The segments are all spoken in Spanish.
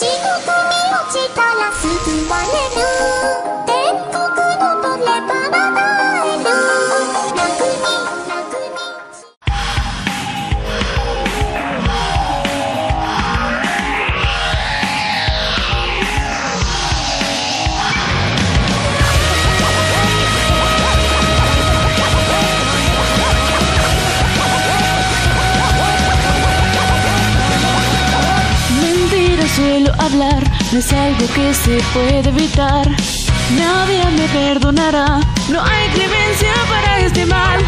地獄に落ちたらすぐバレる hablar, no es algo que se puede evitar. Nadie me perdonará, no hay clemencia para este mal.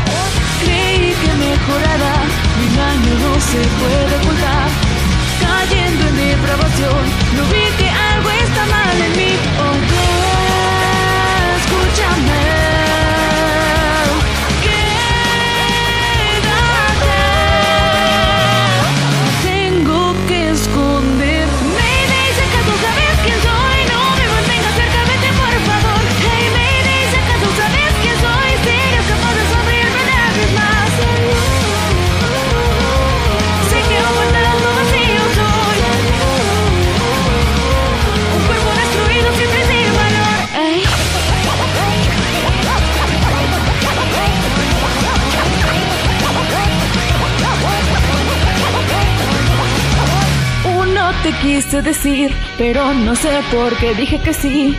Uno te quise decir, pero no sé por qué dije que sí.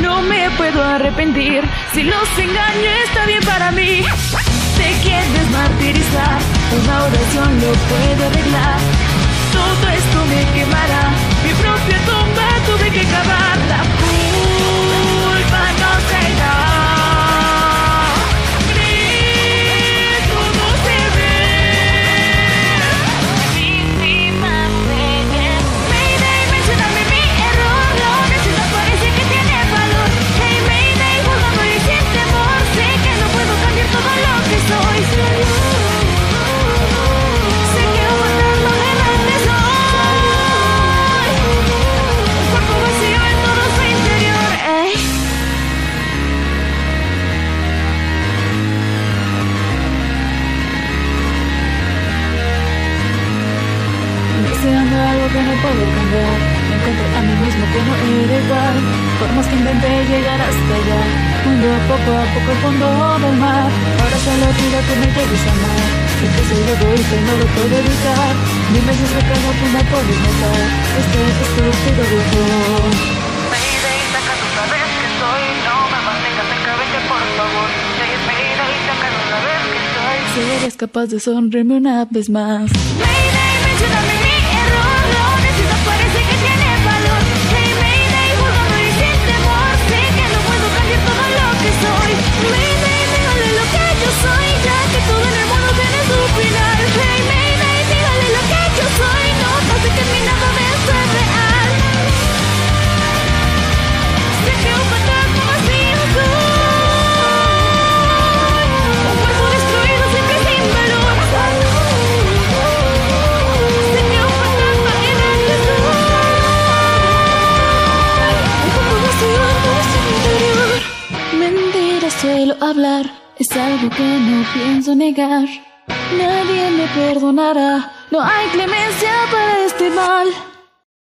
No me puedo arrepentir, si los engaño está bien para mí. Te quieres martirizar, una oración lo puede arreglar. Me encontré a mí mismo que no era igual Por más que intenté llegar hasta allá Mundo poco a poco el fondo del mar. Ahora solo pido que me llegues a amar. Sé que soy egoísta y no lo puedo evitar. Dime si es que no puedes notar Este estúpido grupo Mayday, saca tú sabes que soy. No me mantengas vete por favor. Mayday, saca tú sabes que soy. Serías capaz de sonreírme una vez más. Mayday, mencioname mi hablar Es algo que no pienso negar. Nadie me perdonará. No hay clemencia para este mal